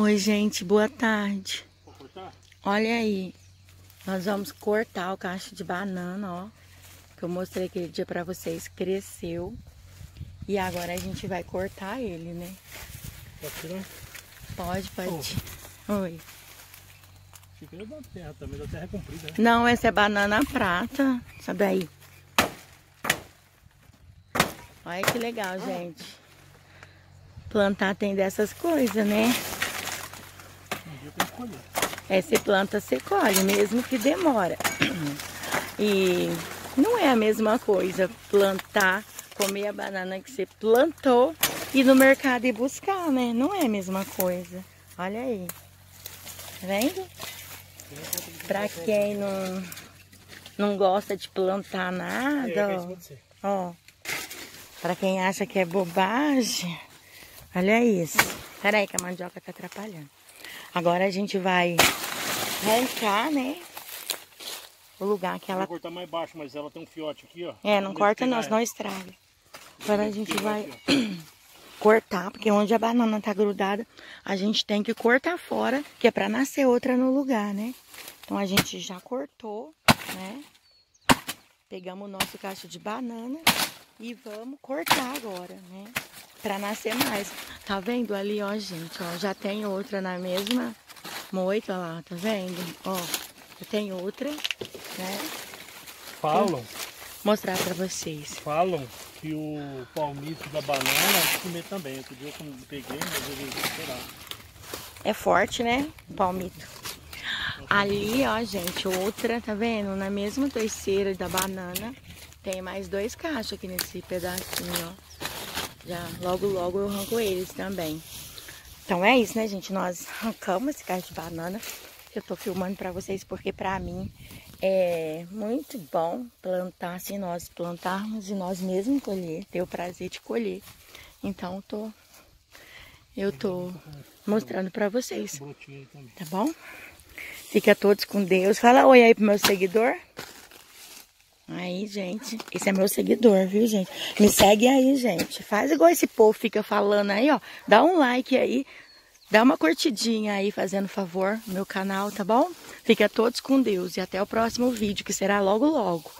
Oi, gente, boa tarde. Olha aí, nós vamos cortar o cacho de banana, ó. Que eu mostrei aquele dia pra vocês, cresceu. E agora a gente vai cortar ele, né? Pode tirar? Pode, pode. Oi. Fica da terra também, da terra é comprida, né? Não, essa é banana prata. Sabe aí? Olha que legal, gente. Plantar tem dessas coisas, né? Um dia tem que colher. É, se planta, você colhe, mesmo que demora. E não é a mesma coisa plantar, comer a banana que você plantou e ir no mercado e buscar, né? Não é a mesma coisa. Olha aí. Tá vendo? Pra quem não, não gosta de plantar nada, ó. Ó, pra quem acha que é bobagem, olha isso. Peraí que a mandioca tá atrapalhando. Agora a gente vai arrancar, né? O lugar que Ela... Vou cortar mais baixo, mas ela tem um fiote aqui, ó. É, não Vamos corta não, senão estraga. Agora a gente vai cortar, porque onde a banana tá grudada, a gente tem que cortar fora, que é pra nascer outra no lugar, né? Então a gente já cortou, né? Pegamos o nosso cacho de banana e vamos cortar agora, né? Pra nascer mais. Tá vendo ali, ó, gente, ó, já tem outra na mesma moita lá, tá vendo? Ó, já tem outra, né? Falam, Mostrar pra vocês. falam que o palmito da banana é comer também. Outro dia eu peguei, mas eu sei lá. É forte, né? O palmito. Ali, ó, gente, outra, tá vendo? Na mesma terceira da banana, tem mais dois cachos aqui nesse pedacinho, ó. Já, logo, logo eu arranco eles também. Então é isso, né, gente? Nós arrancamos esse cacho de banana. Eu tô filmando pra vocês porque pra mim é muito bom plantar, assim, nós plantarmos e nós mesmos colher, ter o prazer de colher. Então, eu tô, eu tô mostrando pra vocês. Tá bom? Fica todos com Deus. Fala oi aí pro meu seguidor. Aí, gente. Esse é meu seguidor, viu, gente? Me segue aí, gente. Faz igual esse povo fica falando aí, ó. Dá um like aí. Dá uma curtidinha aí, fazendo favor no meu canal, tá bom? Fica todos com Deus. E até o próximo vídeo, que será logo, logo.